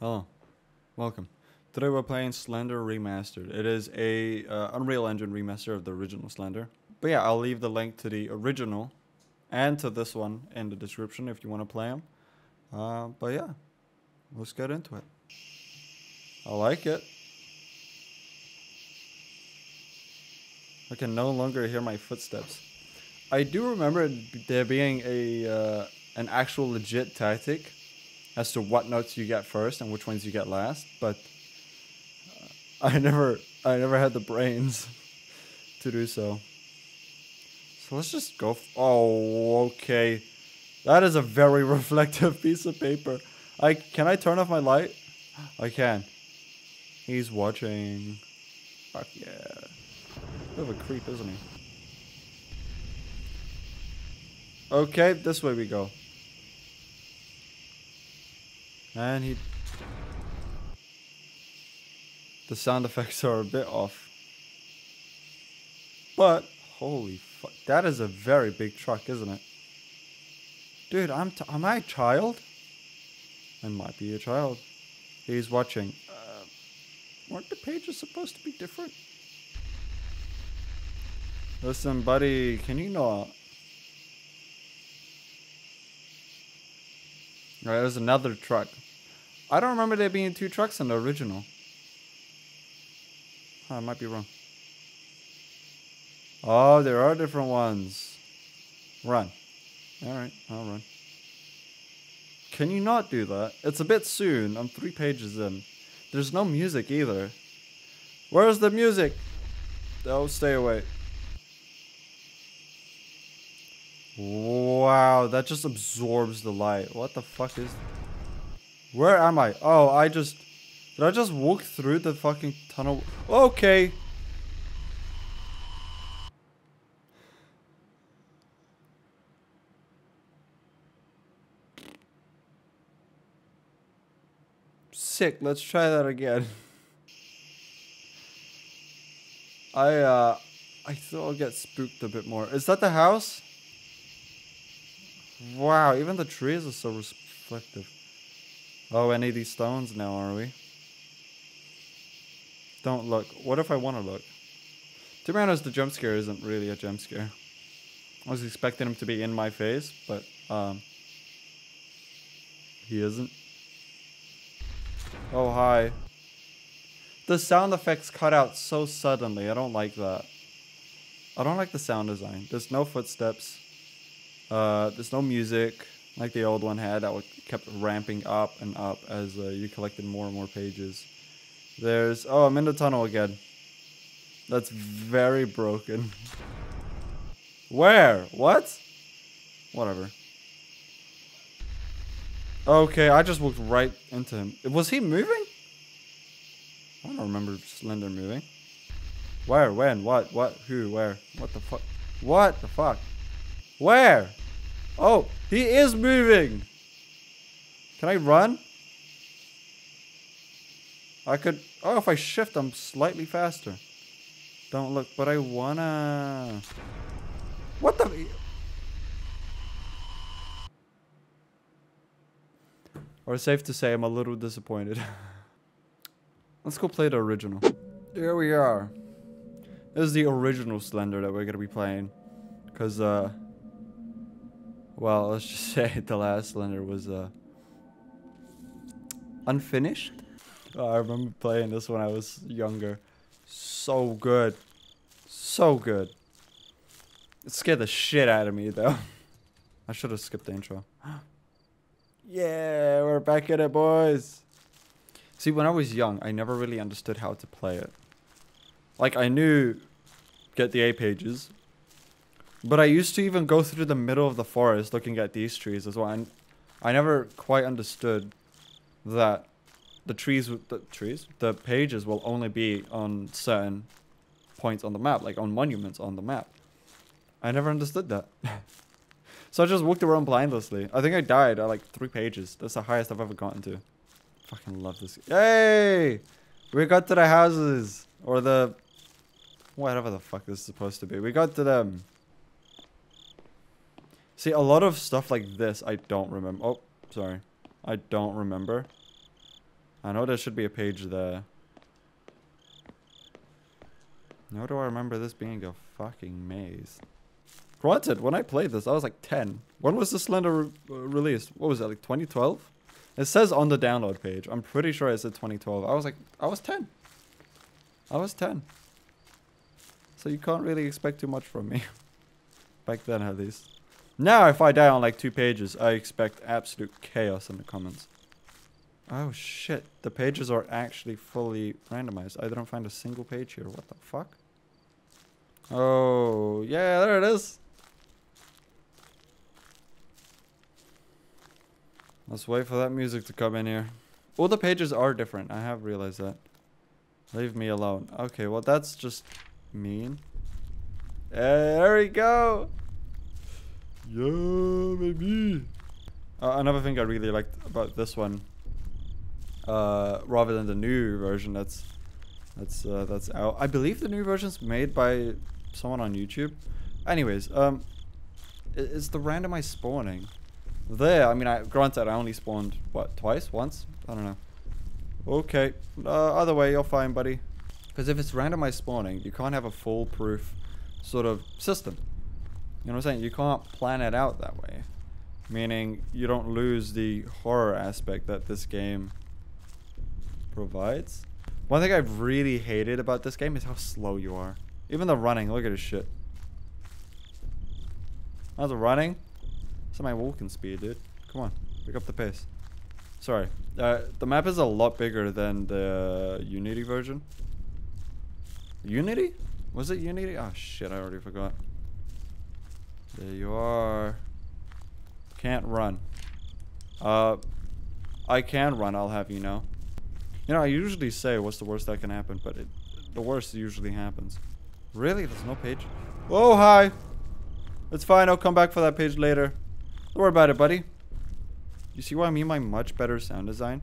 Hello, welcome. Today we're playing Slender Remastered. It is a uh, Unreal Engine remaster of the original Slender. But yeah, I'll leave the link to the original and to this one in the description if you want to play them. Uh, but yeah, let's get into it. I like it. I can no longer hear my footsteps. I do remember there being a uh, an actual legit tactic as to what notes you get first and which ones you get last, but uh, I never I never had the brains to do so. So let's just go. oh, okay. That is a very reflective piece of paper. I can I turn off my light? I can. He's watching. Fuck yeah. Bit of a creep, isn't he? Okay, this way we go. And he... The sound effects are a bit off. But, holy fuck, that is a very big truck, isn't it? Dude, I'm t am I a child? I might be a child. He's watching. Uh, weren't the pages supposed to be different? Listen, buddy, can you not? Alright, there's another truck. I don't remember there being two trucks in the original. Huh, I might be wrong. Oh, there are different ones. Run. Alright, I'll run. Can you not do that? It's a bit soon. I'm three pages in. There's no music either. Where's the music? Oh, stay away. Wow, that just absorbs the light. What the fuck is... Where am I? Oh, I just... Did I just walk through the fucking tunnel? Okay. Sick, let's try that again. I, uh... I thought I'll get spooked a bit more. Is that the house? Wow, even the trees are so reflective. Oh, any of these stones now, are we? Don't look. What if I want to look? To be honest, the jump scare isn't really a jump scare. I was expecting him to be in my face, but um, he isn't. Oh, hi. The sound effects cut out so suddenly. I don't like that. I don't like the sound design. There's no footsteps. Uh, there's no music like the old one had that kept ramping up and up as uh, you collected more and more pages. There's oh I'm in the tunnel again. That's very broken. Where? What? Whatever. Okay, I just walked right into him. Was he moving? I don't remember Slender moving. Where? When? What? What? Who? Where? What the fuck? What the fuck? Where? Oh, he is moving. Can I run? I could... Oh, if I shift, I'm slightly faster. Don't look, but I wanna... What the... Or safe to say, I'm a little disappointed. Let's go play the original. Here we are. This is the original Slender that we're gonna be playing. Because, uh... Well, let's just say the last Slender was uh, unfinished. Oh, I remember playing this when I was younger. So good. So good. It scared the shit out of me, though. I should have skipped the intro. yeah, we're back at it, boys. See, when I was young, I never really understood how to play it. Like, I knew get the A pages, but I used to even go through the middle of the forest looking at these trees as well. And I never quite understood that the trees, the trees, the pages will only be on certain points on the map, like on monuments on the map. I never understood that. so I just walked around blindlessly. I think I died at like three pages. That's the highest I've ever gotten to. Fucking love this. Yay! We got to the houses. Or the... Whatever the fuck this is supposed to be. We got to them. See, a lot of stuff like this I don't remember. Oh, sorry. I don't remember. I know there should be a page there. How do I remember this being a fucking maze? Granted, when I played this, I was like 10. When was the Slender re uh, released? What was it, like 2012? It says on the download page. I'm pretty sure it said 2012. I was like, I was 10. I was 10. So you can't really expect too much from me. Back then, at least. Now, if I die on like two pages, I expect absolute chaos in the comments. Oh shit, the pages are actually fully randomized. I don't find a single page here. What the fuck? Oh, yeah, there it is. Let's wait for that music to come in here. All the pages are different. I have realized that. Leave me alone. Okay, well, that's just mean. there we go. Yeah, baby. Uh, another thing I really liked about this one, uh, rather than the new version that's that's uh, that's out. I believe the new version's made by someone on YouTube. Anyways, um, it's the randomized spawning. There, I mean, I granted I only spawned what twice, once. I don't know. Okay, uh, other way, you're fine, buddy. Because if it's randomized spawning, you can't have a foolproof sort of system. You know what I'm saying? You can't plan it out that way. Meaning you don't lose the horror aspect that this game provides. One thing I've really hated about this game is how slow you are. Even the running, look at this shit. How's the running? It's my walking speed, dude. Come on, pick up the pace. Sorry. Uh, the map is a lot bigger than the Unity version. Unity? Was it Unity? Oh shit, I already forgot. There you are. Can't run. Uh, I can run, I'll have you know. You know, I usually say what's the worst that can happen, but it, the worst usually happens. Really? There's no page? Oh, hi. It's fine, I'll come back for that page later. Don't worry about it, buddy. You see what I mean by much better sound design?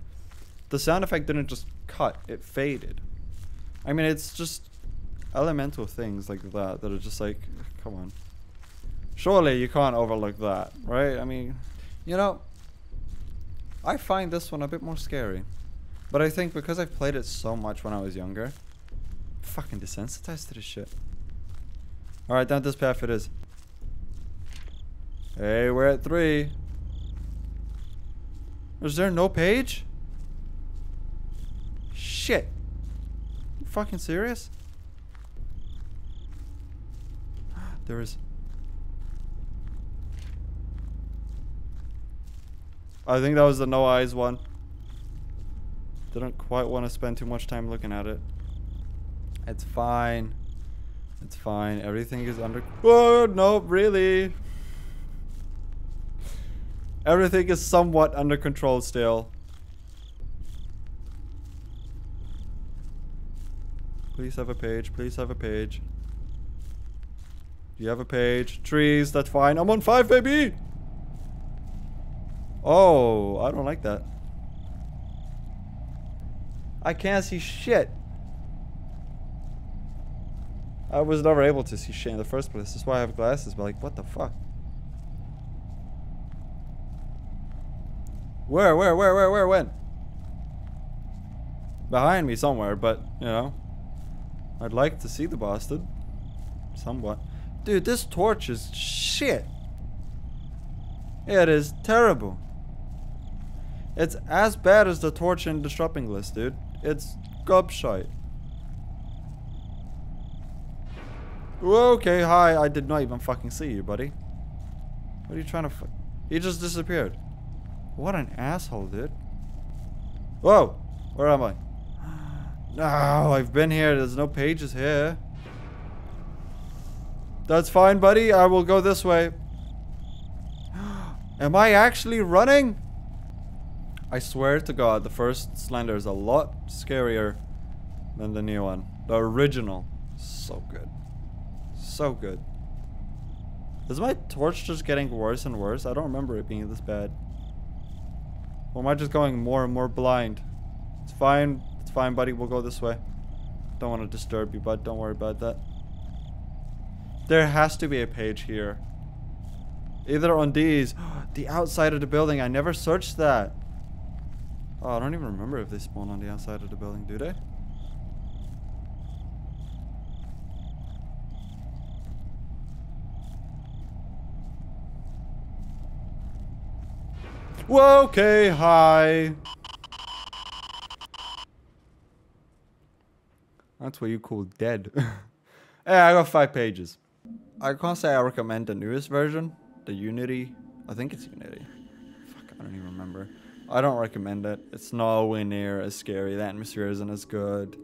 The sound effect didn't just cut, it faded. I mean, it's just elemental things like that that are just like, come on. Surely you can't overlook that, right? I mean, you know, I find this one a bit more scary. But I think because I've played it so much when I was younger, I'm fucking desensitized to this shit. Alright, down this path it is. Hey, we're at three. Is there no page? Shit. You fucking serious? There is. I think that was the no eyes one. Didn't quite want to spend too much time looking at it. It's fine. It's fine. Everything is under... Oh, no, really. Everything is somewhat under control still. Please have a page. Please have a page. Do you have a page? Trees, that's fine. I'm on five, baby! Oh, I don't like that. I can't see shit. I was never able to see shit in the first place. That's why I have glasses, but like, what the fuck? Where, where, where, where, where, when? Behind me somewhere, but, you know. I'd like to see the bastard. Somewhat. Dude, this torch is shit. It is terrible. It's as bad as the torch in the shopping list, dude. It's gobshite. Okay, hi. I did not even fucking see you, buddy. What are you trying to fuck? He just disappeared. What an asshole, dude. Whoa! Where am I? No, I've been here. There's no pages here. That's fine, buddy. I will go this way. Am I actually running? I swear to God, the first Slender is a lot scarier than the new one. The original. So good. So good. Is my torch just getting worse and worse? I don't remember it being this bad. Or am I just going more and more blind? It's fine. It's fine, buddy. We'll go this way. Don't want to disturb you, bud. Don't worry about that. There has to be a page here. Either on these. The outside of the building. I never searched that. Oh, I don't even remember if they spawn on the outside of the building, do they? Okay, hi. That's what you call dead. yeah, I got five pages. I can't say I recommend the newest version, the Unity. I think it's Unity. Fuck, I don't even remember. I don't recommend it. It's nowhere near as scary. The atmosphere isn't as good.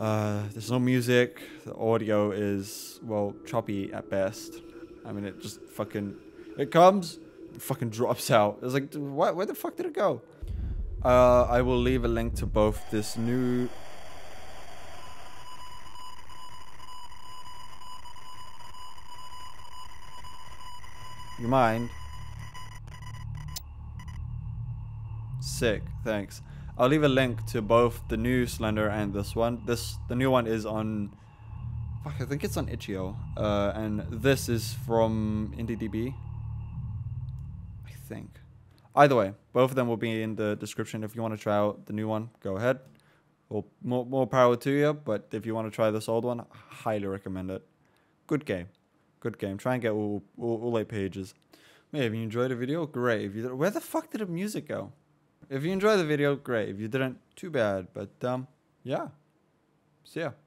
Uh, there's no music. The audio is, well, choppy at best. I mean, it just fucking... It comes, it fucking drops out. It's like, what? Where the fuck did it go? Uh, I will leave a link to both this new You mind? Sick, thanks. I'll leave a link to both the new Slender and this one. This the new one is on fuck, I think it's on itch.io. Uh, and this is from IndieDB. I think. Either way, both of them will be in the description. If you want to try out the new one, go ahead. Well, more, more power to you, but if you want to try this old one, highly recommend it. Good game. Good game. Try and get all, all, all eight pages. Hey, if you enjoyed the video, great. If you where the fuck did the music go? If you enjoyed the video, great. If you didn't, too bad. But um, yeah. See ya.